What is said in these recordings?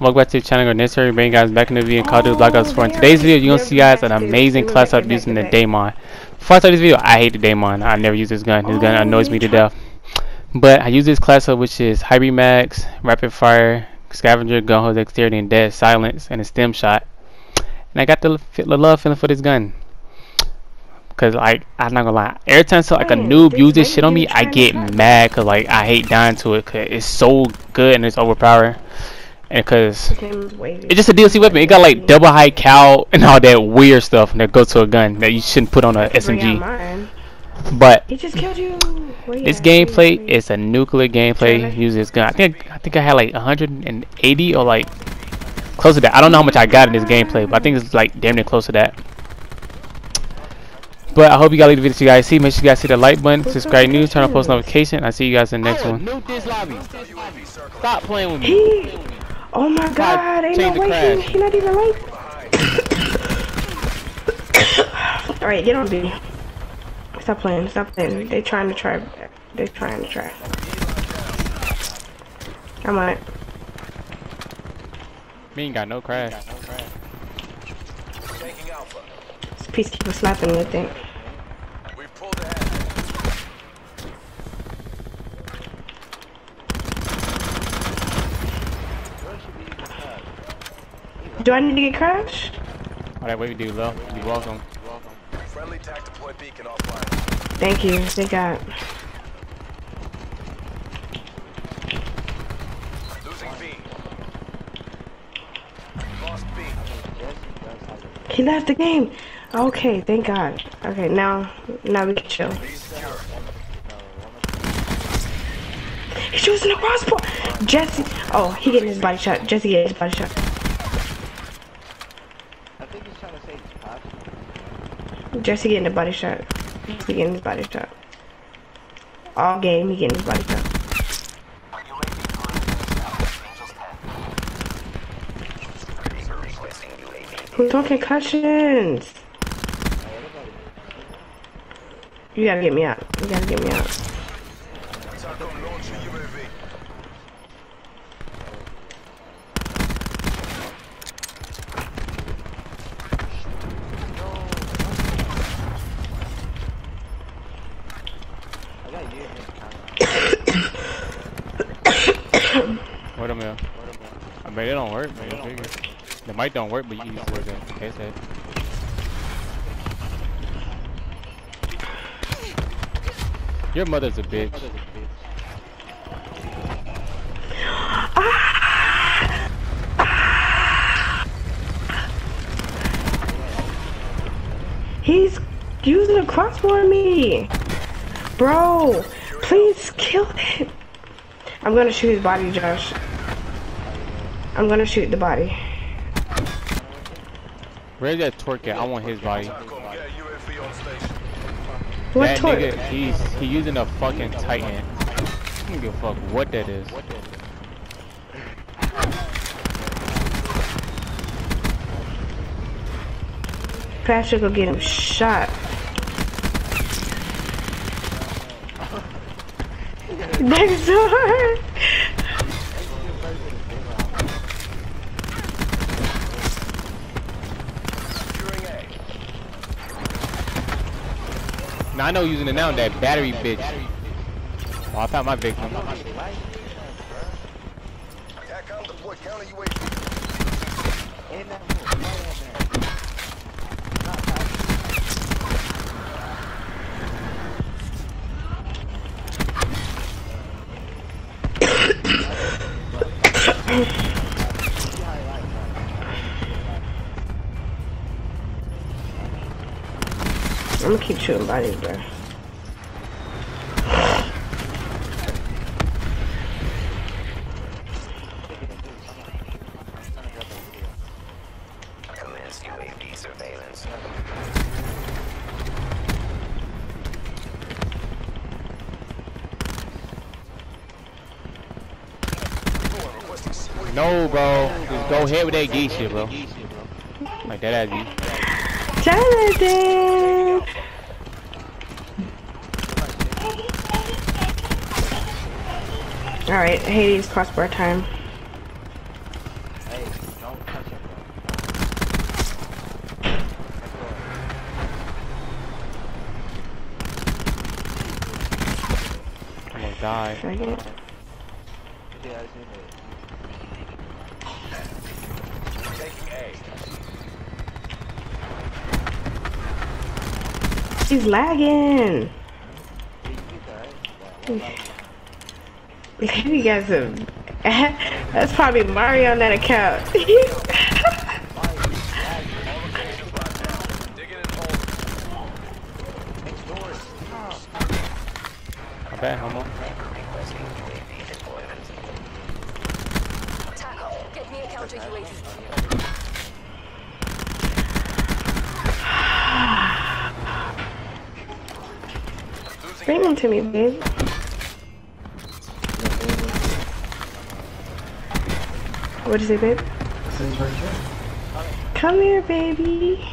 welcome back to the channel. Necessary bring guys back in the video Call of Duty Black Ops 4. In today's video, you're gonna see guys an amazing class up using the Daemon. Before I start this video, I hate the Daemon. I never use this gun. This gun annoys me to death. But I use this class up, which is Hybrid Max, Rapid Fire, Scavenger, Gun Dexterity, and Dead Silence, and a Stim Shot. And I got the, the love feeling for this gun. Cause like I'm not gonna lie, every time so like a noob uses shit on me, I get mad. Cause like I hate dying to it. Cause it's so good and it's overpowered. And cause it's just a DLC weapon. It got like double high cal and all that weird stuff that goes to a gun that you shouldn't put on a SMG. But this gameplay is a nuclear gameplay. Use this gun. I think I think I had like 180 or like close to that. I don't know how much I got in this gameplay, but I think it's like damn near close to that. But I hope you guys like the video you guys see. Make sure you guys see the like button, subscribe news, turn on post notification. I'll see you guys in the next one. Stop playing with me. Oh my god, ain't no way he, he not even late. Alright, get on B. Stop playing, stop playing. They trying to try. They trying to try. Come on. Me ain't got no crash. Peacekeeper slapping, I think. Do I need to get crashed? Alright, what we do, Lil? You're welcome. Friendly tac deploy beacon offline. Thank you. They got. Losing B. Lost B. He left the game. Okay, thank God. Okay, now, now we can chill. He's using a crossbow. Jesse. Oh, he getting his body shot. Jesse getting his body shot. Jesse getting a body shot. He getting his body shot. All game, he getting his body shot. Who's on concussions? You gotta get me out. You gotta get me out. What a mill. I bet it don't work, man. The mic don't work, but you use the headset. Your mother's a bitch. He's using a crossbow on me. Bro, please kill him. I'm gonna shoot his body, Josh. I'm gonna shoot the body. Where's that torque at? I want his body. What that torque? nigga, he's he using a fucking Titan. I don't give a fuck what that is. Patrick will get him shot. Next door! Now I know using it now, that battery bitch. Oh, I found my victim. I'm gonna keep shooting bodies, bro. No, bro. Just go ahead with that geese shit, bro. Like that as you. Jonathan! Alright, Hades crossbar time. Hey, don't touch it, die. Can I get it? Lagging! You guys have. That's probably Mario on that account. bet, homo. Bring him to me, babe. What'd you say, babe? Come here, baby.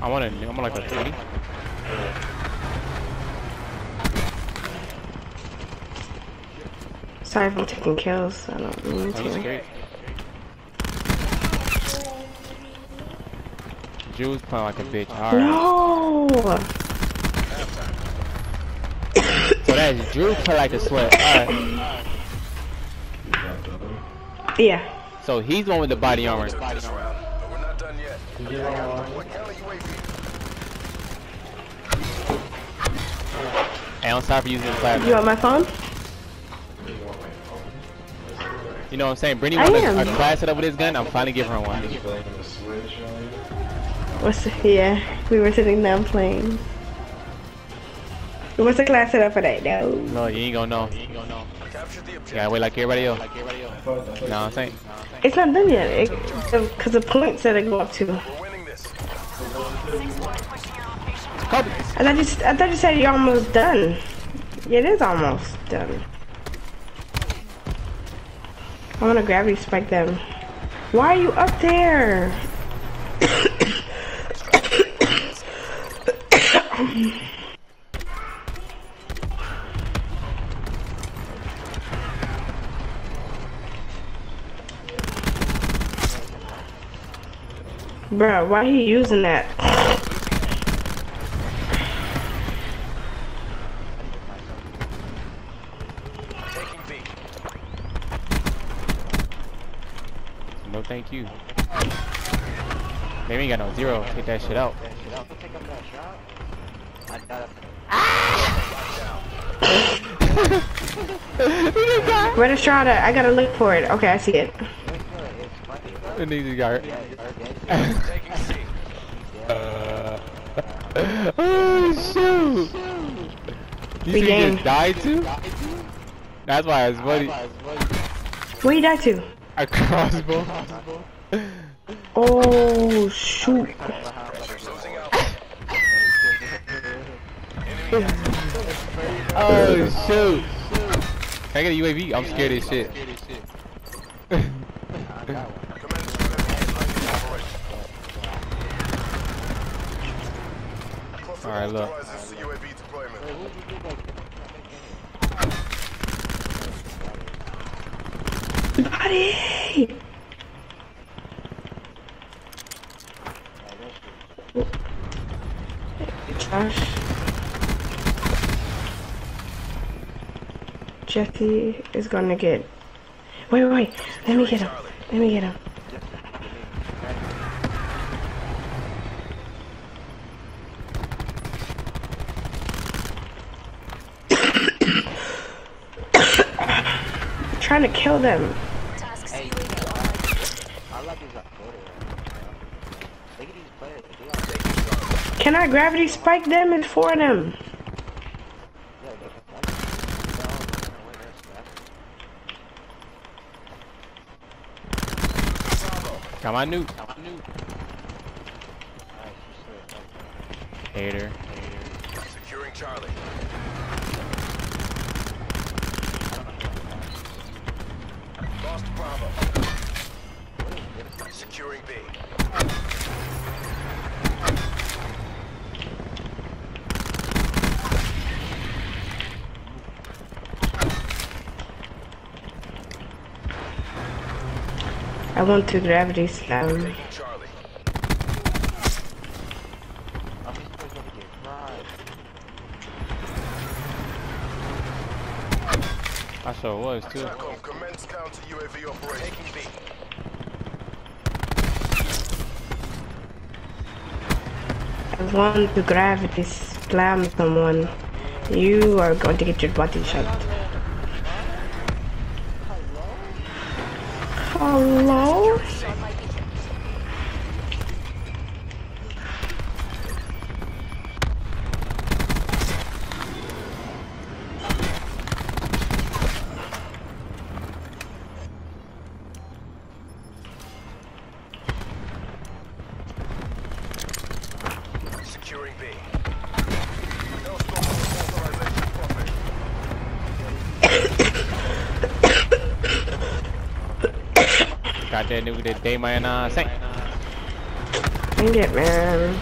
I want new, I want like a 30. Sorry if I'm taking kills. I don't mean to. Jules playing like a bitch. Alright. No! So that's Drew play like a sweat. Alright. Yeah. So he's the one with the body armor. But we're not done yet. Hey, I'm sorry for using the You platform. want my phone? You know what I'm saying? Brittany I wanted am. a uh, class set up with his gun. I'm finally giving her one. What's the, yeah, we were sitting down playing. What's the class set up for that? No. No, you ain't gonna know. You ain't gonna know. Captured the You objective. gotta wait like everybody else. You know what I'm saying? It's not done yet. Because the points that I go up to. We're winning this. Kobe. I thought you, I thought you said you're almost done. Yeah, it is almost done. I want to gravity spike them. Why are you up there? Bro, why are you using that? No, thank you. They ain't got no zero. Take that shit out. Should I pick up shot? I got it. Red Estrada, I gotta look for it. Okay, I see it. It needs it's funny, bro. And he just got Yeah, hurt. it's organic. Taking C. oh shoot! You Big see he game. just died too? That's why it's funny. Where you died to? A crossbow. Oh, shoot. Oh shoot! Can I get a UAV? I'm scared as shit. Alright, look. Buddy! Josh. Jesse is gonna get. Wait, wait, wait. Let me get him. Let me get him. Trying to kill them. Hey, UAV online. I like these like photos. Look at these players. They are Can I gravity spike them? It's four of them. yeah, they can that's down and away. Got my nuke. Alright, Hater. Securing Charlie. Lost Bravo. Securing B. I want to gravity slam. Um, Taking Charlie. I'm just supposed to get fried. I sure was too. TACOM, commence counter UAV operation. Taking B. I want to gravity slam someone. You are going to get your body shot. Got that nigga that Daemon uh Saint. Dang it, man.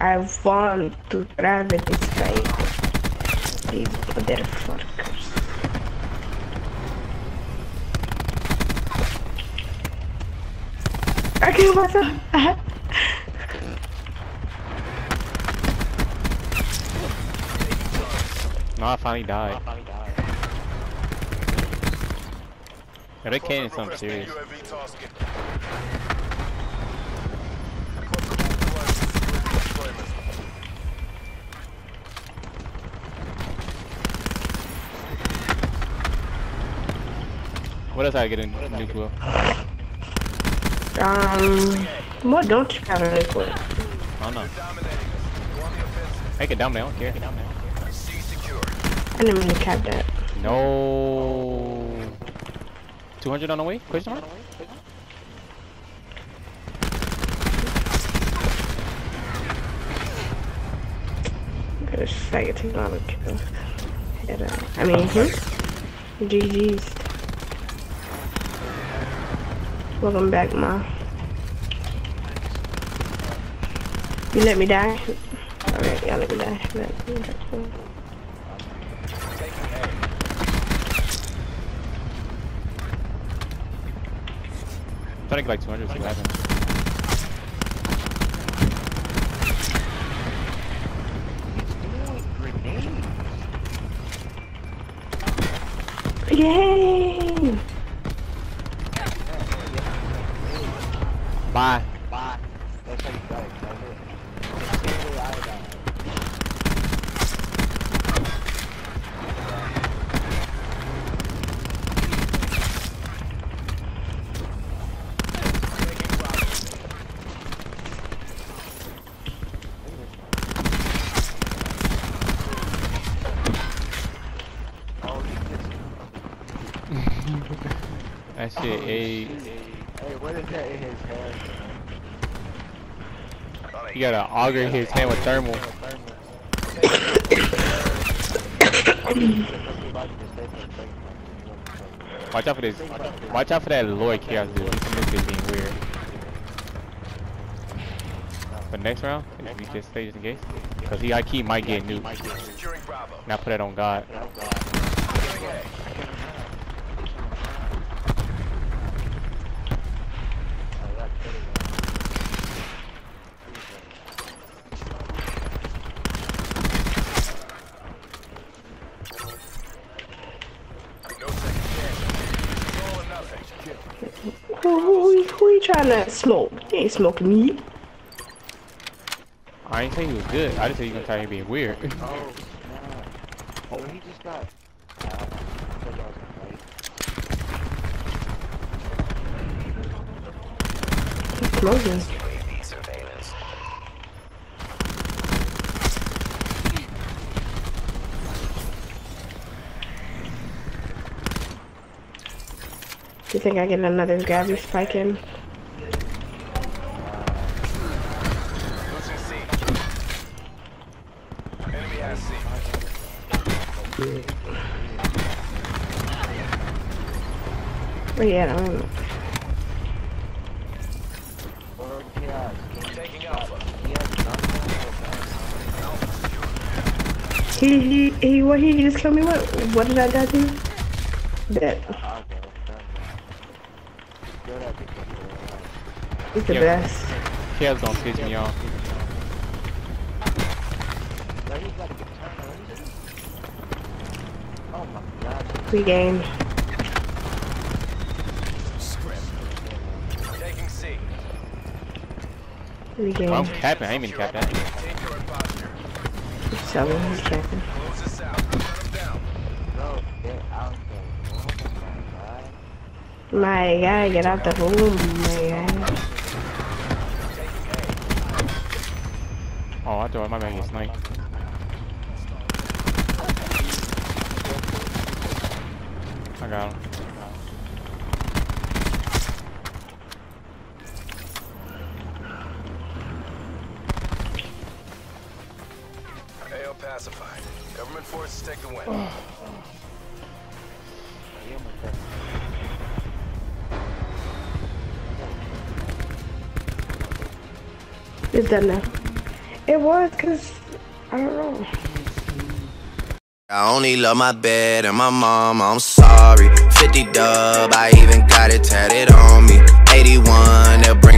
I want to gravity strike these motherfuckers. Okay, what's up? No, I finally died. Yeah, they can't something serious. UAV tasking. Protocol authorizes UAV deployment. What else I get in nuclear? Um, what don't you have any for? I don't know. Dominating us. Go on. I can dominate, I don't care. I didn't mean to cap that. No. 200 on the way? Question mark? Got a second technology kill. Head out. I mean, hmm? GG's. Welcome back, Ma. You let me die? Alright, y'all let me die. Let- Try to get like 200, see what happens. Yay! Bye. Bye. That's how you got it. That's it. That's the way I died. Oh, That shit, a Hey, what is that in his hand? you gotta auger in his hand with thermal. Watch out for this. Watch out for that Lloyd chaos dude. He's this bitch being weird. But next round, we just stay just in case. Cause he, I keep might get nuked. Now put it on God. Securing A. No second chance. It's all or nothing. Who, who, who you trying to smoke? You ain't smoking me. I ain't saying he was good. I just said you gonna try to be weird. Oh, snap. Oh, he just got. Uh, I thought that was a fight. Smoking. UAV surveillance. Do you think I get another gravity spike in? Oh yeah, I don't know. Or chaos. Taking Alpha. He. He, he, he, what he just killed me? What, what did I do? That, I'll go. Good at it. he's the Yeah. best. Chaos gonna piss me off. Yo, Well, I'm capping. I ain't even capped that. Take current posture. Seven. He's capping. Close this out. Shut him down. Bro, they're out there. My guy, get out the room, my guy. Oh, I thought my man get sniped. I got him. Pacified. Government forces take the win. He almost got It's done now. It was, cause, I don't know. I only love my bed and my mom, I'm sorry. 50 dub, I even got it tatted on me. 81, they'll bring the